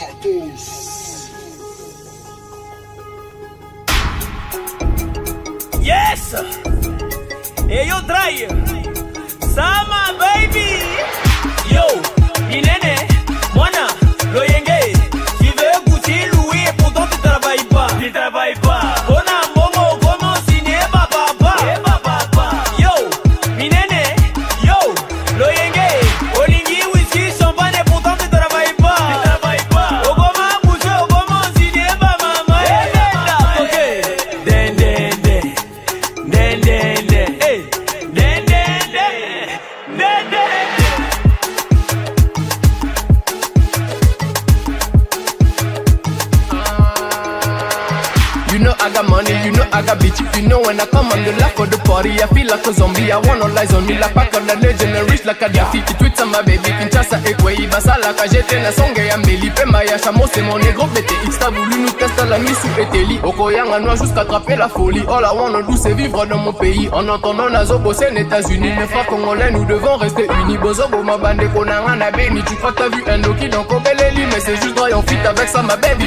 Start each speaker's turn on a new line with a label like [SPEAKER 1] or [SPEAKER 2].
[SPEAKER 1] Ratos. Yes! Hey, yo, Dry. Sama, baby! Yo, minene, Mona, Loyenge. Se veio curtir, Luiz, é por te
[SPEAKER 2] trabalha. Trabalha. I got money, you know I got bitch. You know when I come on the lap of the party, I feel like a zombie. I want all eyes on me like back on the legend and rich like a. Tu tweets à ma baby, Kinshasa et quoi, il va na songa ya Meli. Pema ya Chamo, c'est mon négro BTX. T'as voulu nous tester la mise sous Eteli. Okoyanga noir jusqu'à attraper la folie. All I wanna do, c'est vivre dans mon pays. En entendant Nazo bosser aux États-Unis. Les frères congolais, nous devons rester unis. Bozobo, ma bande, konanga na béni. Tu crois que t'as vu un Loki dans Kobeleli, mais c'est juste Brian Fit avec ça, ma baby.